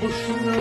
hoşuna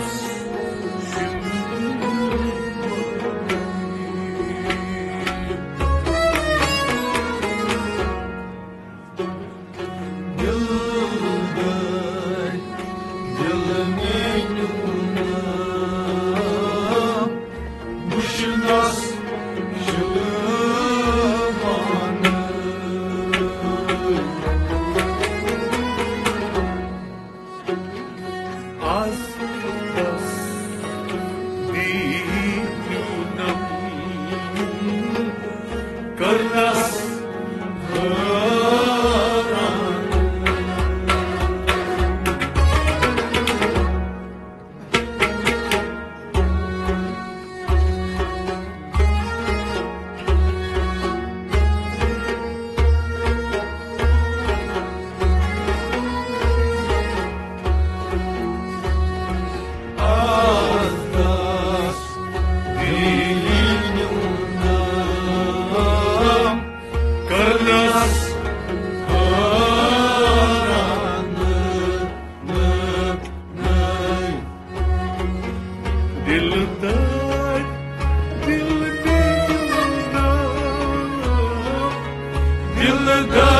the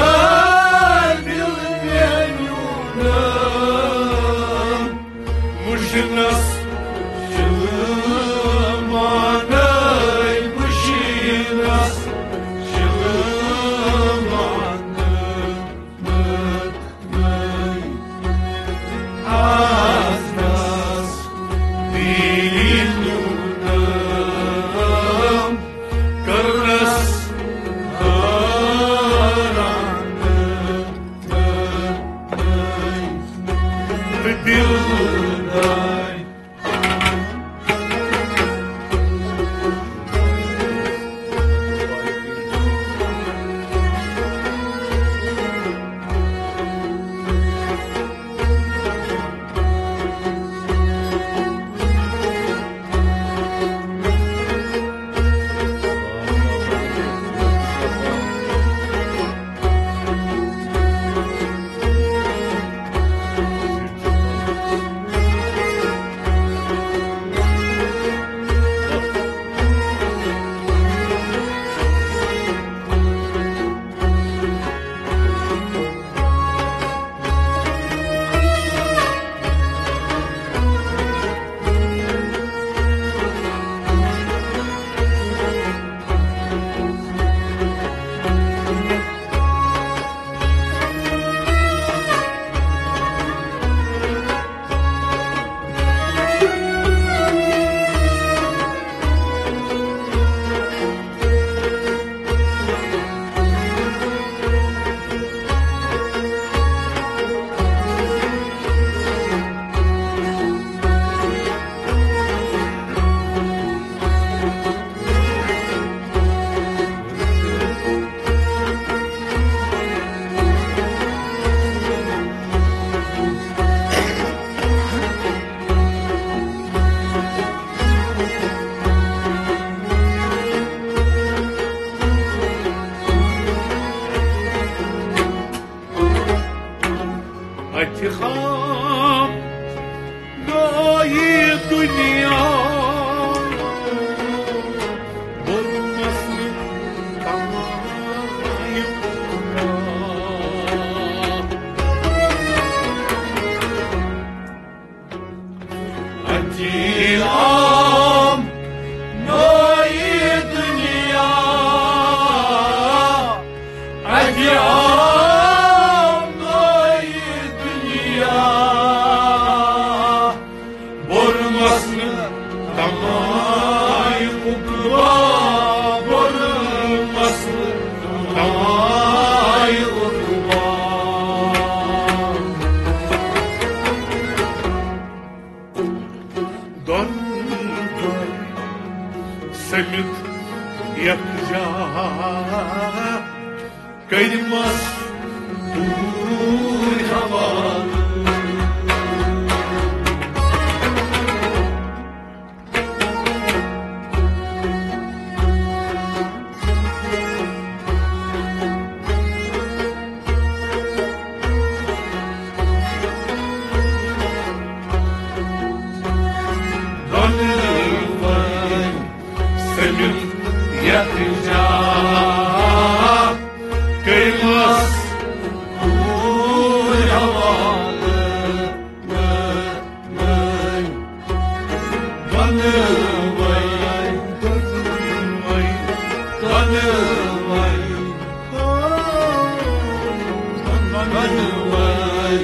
măi,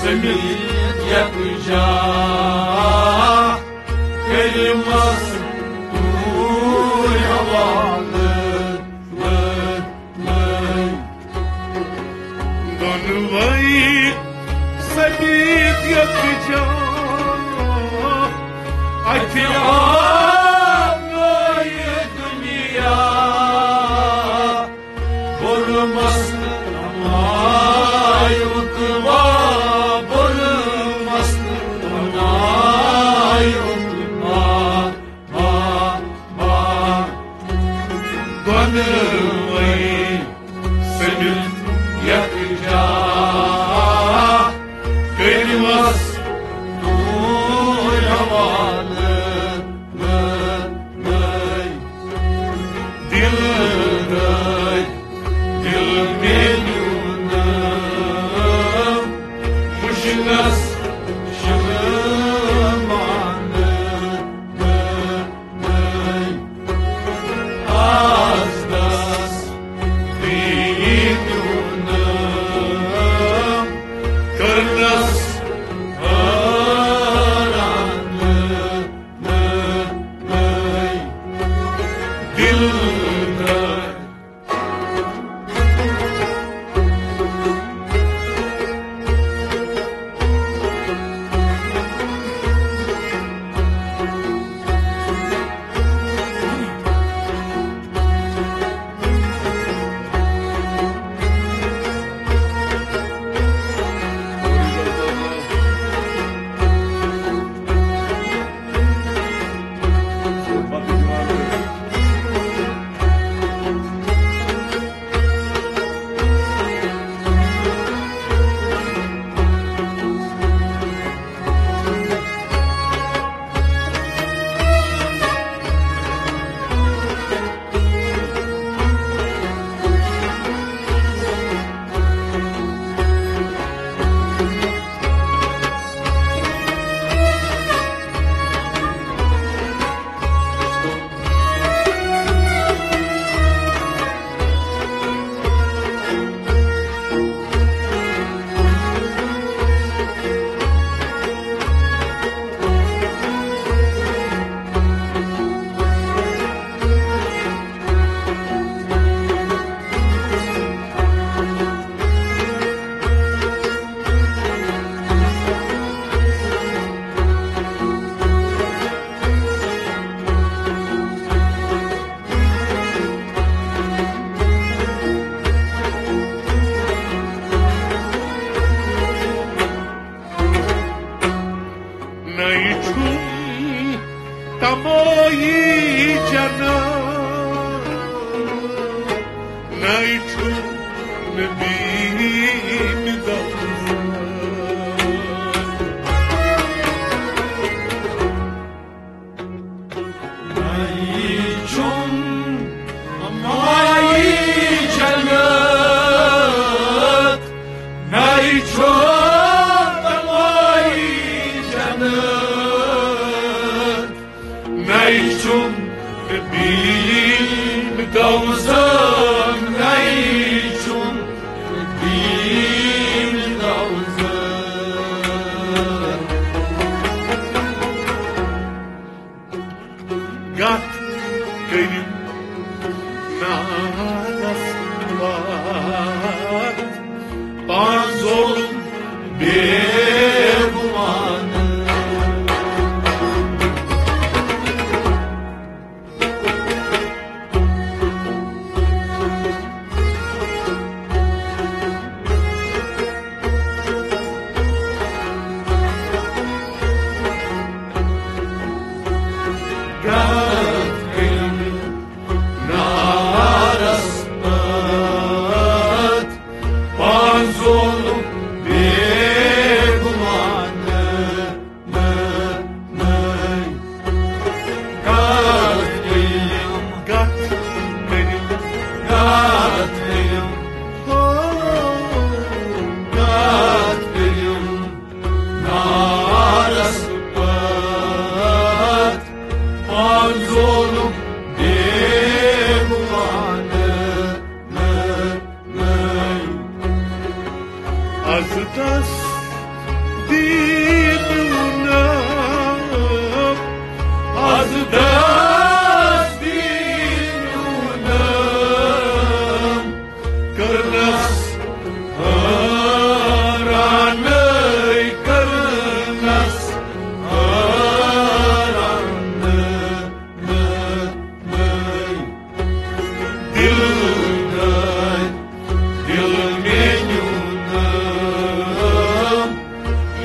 Să-mi yapacak Kerime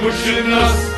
pushing us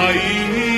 Haini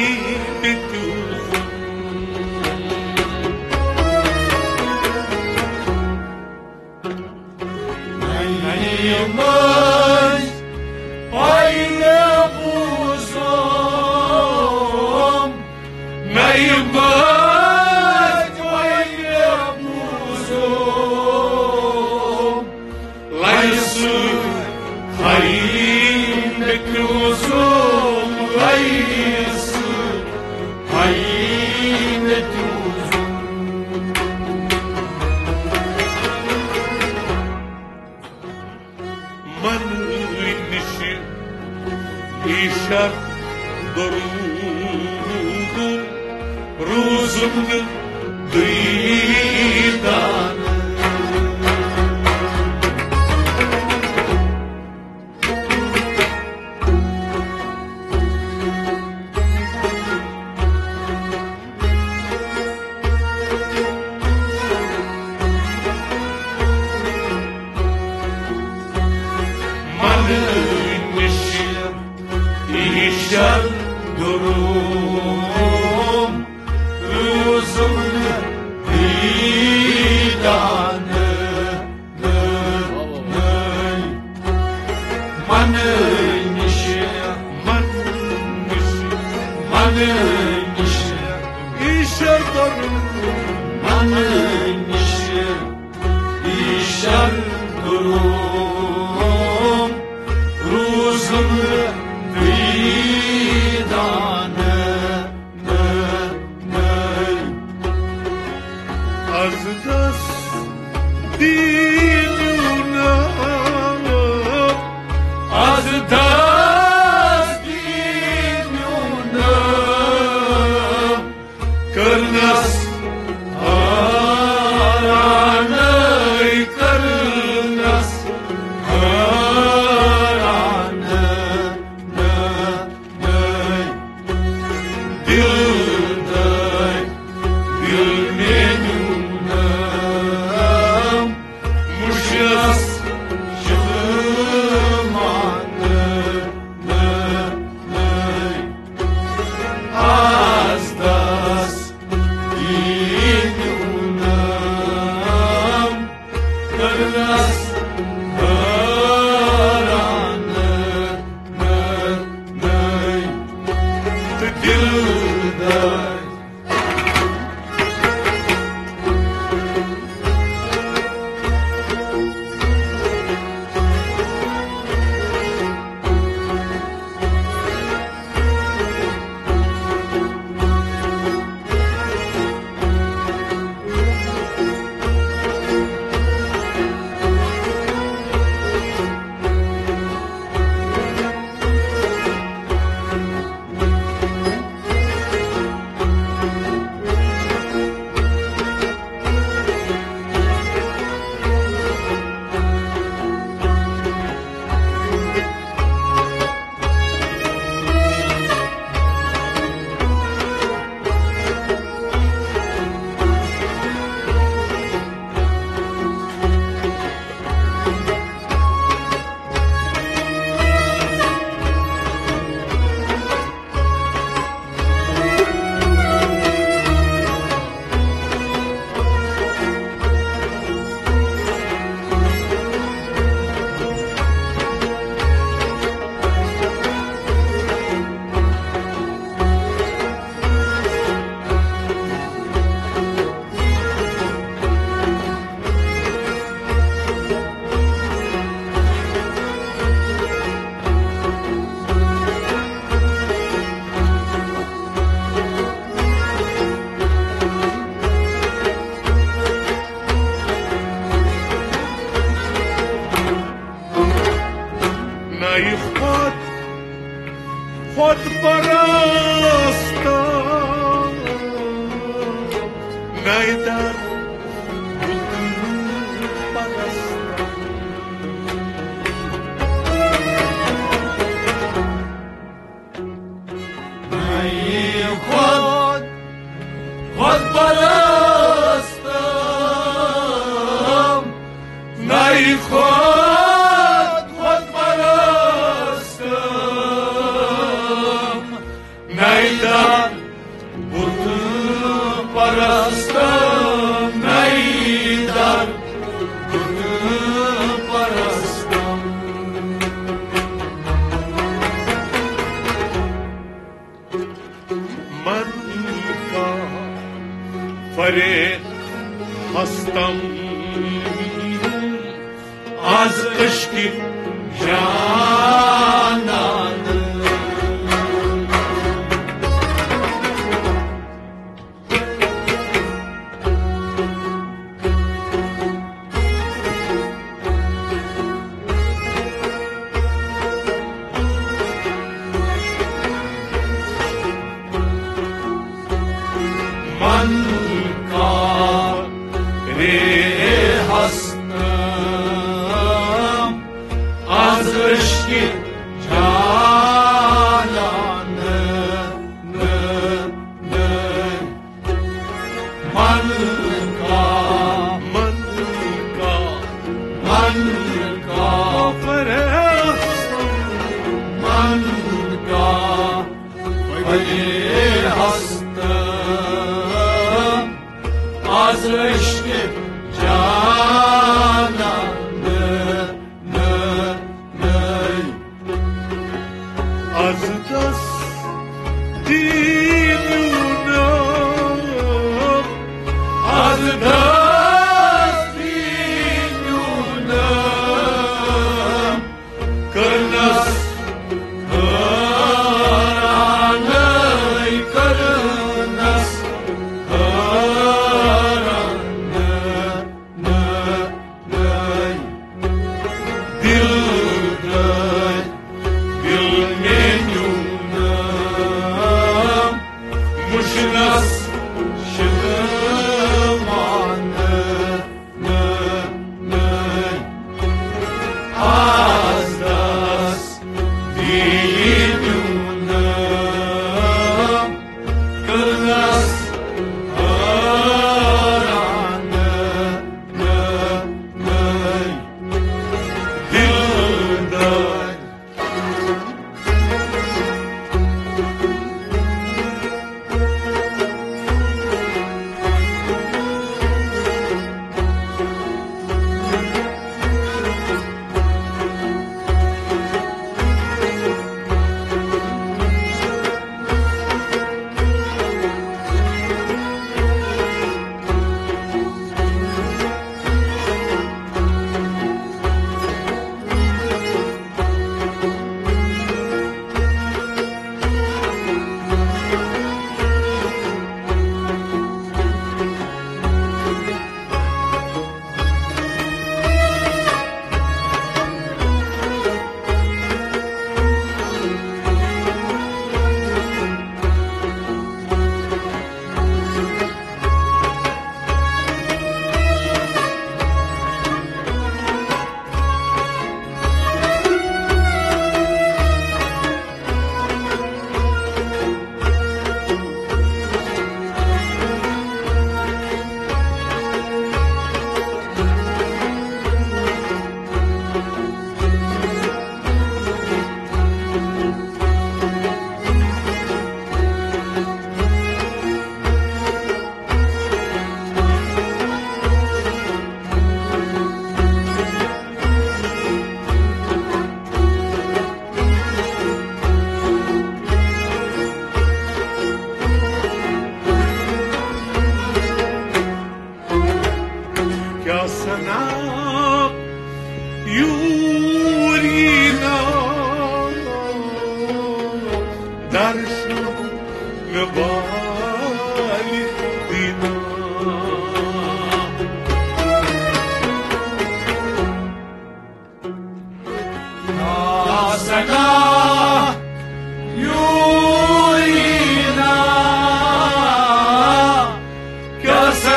artık yılda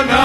no.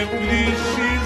eu clichê.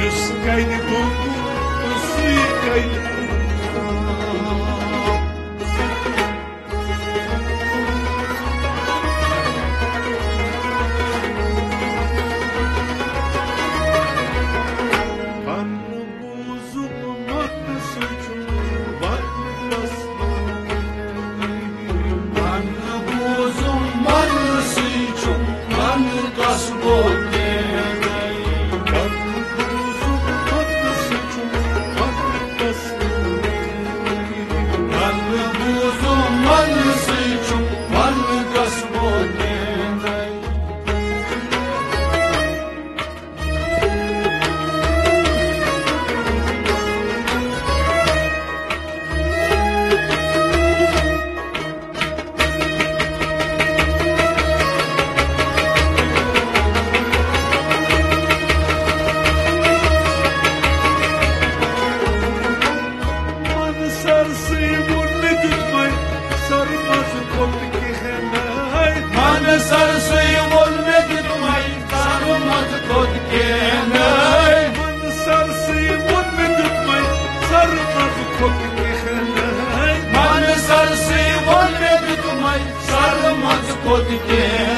Riscai de tudo, tu ficai de tudo. todo tempo.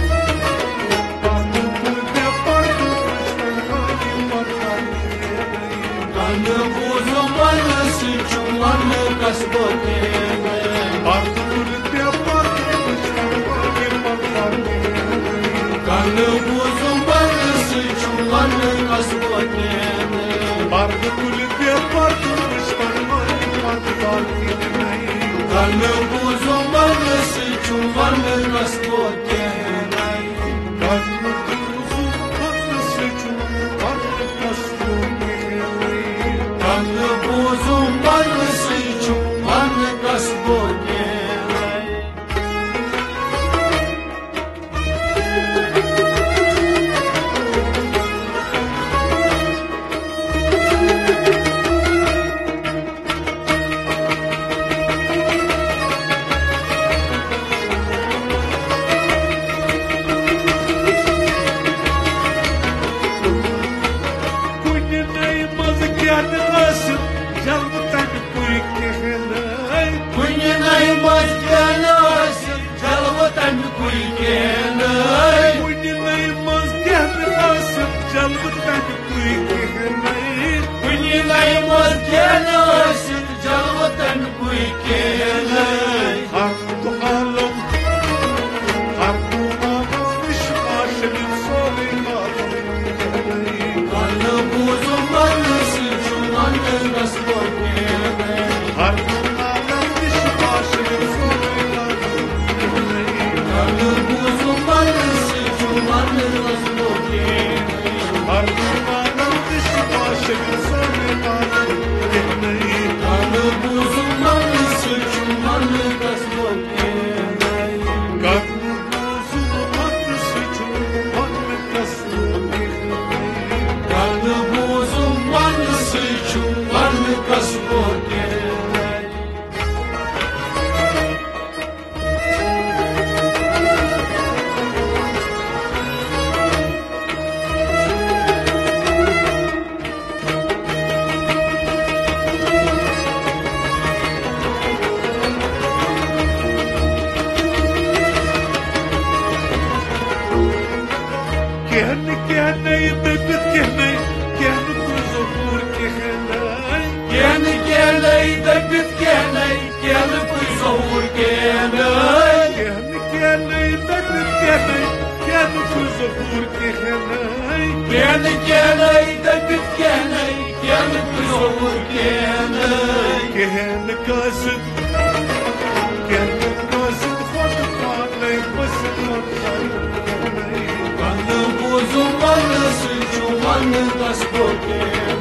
Christmas. كأنه يبدبت كهني كأن كل زفور كهني كأن كأنه يبدبت كهني كأن كل زفور كهني كأن كأنه يبدبت كهني كأن كل زفور كهني كأن كأنه يبدبت كهني كأن كل زفور كهني كهن كاسد Dumanı, suçu, manı, tas, bokeh